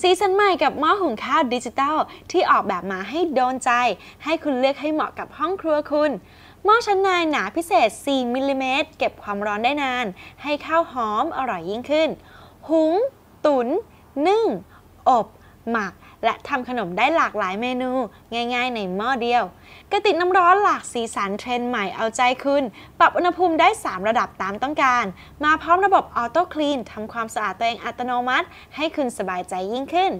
สีสันใหม่กับหม้อหุงข้าวดิจิตอลที่ออกแบบมาให้โดนใจ ให้คุณเลือกให้เหมาะกับห้องครัวคุณหม้อชั้นในหนาพิเศษ 4 มิลลิเมตรเก็บความร้อนได้นาน ให้ข้าวหอมอร่อยยิ่งขึ้น หุง ตุน นึ่ง อบ หมัก และทำขนมได้หลากหลายเมนู ง่ายๆ ในหม้อเดียว กระติกน้ำร้อนหลากสีสันเทรนด์ใหม่เอาใจคุณปรับอุณหภูมิได้ 3 ระดับตามต้องการ มาพร้อมระบบออโต้คลีนทำความสะอาดตัวเองอัตโนมัติ ให้คุณสบายใจยิ่งขึ้น